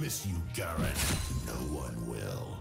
miss you, Garen. No one will.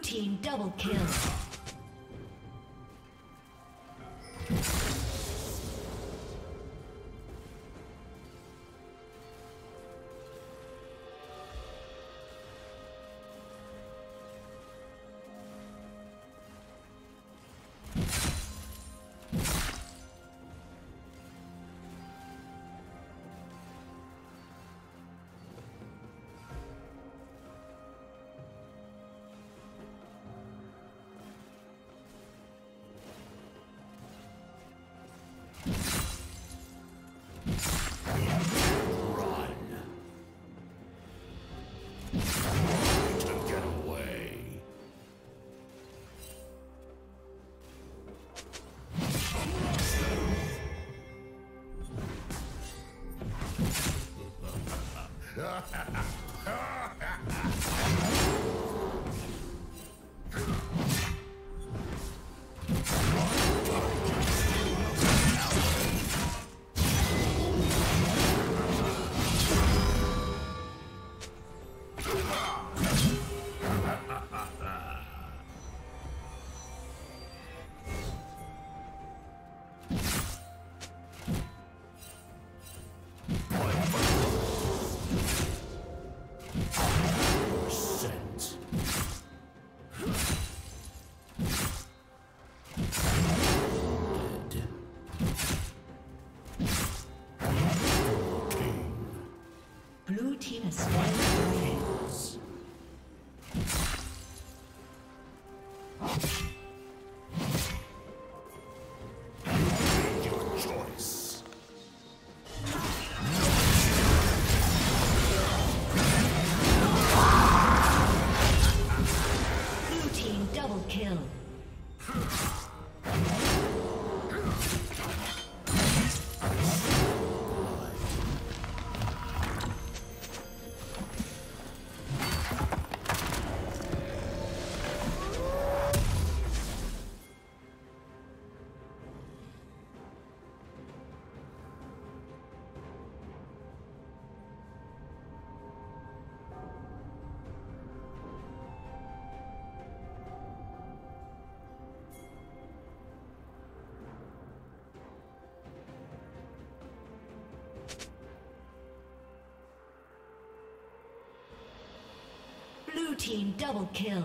Team double kill. I, I, team double kill.